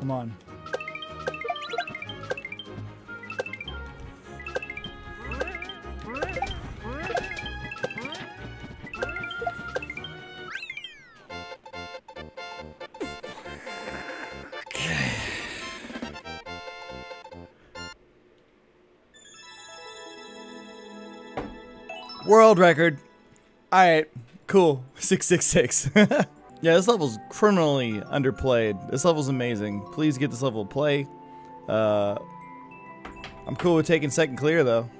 Come on. World record. Alright, cool. 666. yeah, this level's criminally underplayed. This level's amazing. Please get this level to play. Uh, I'm cool with taking second clear, though.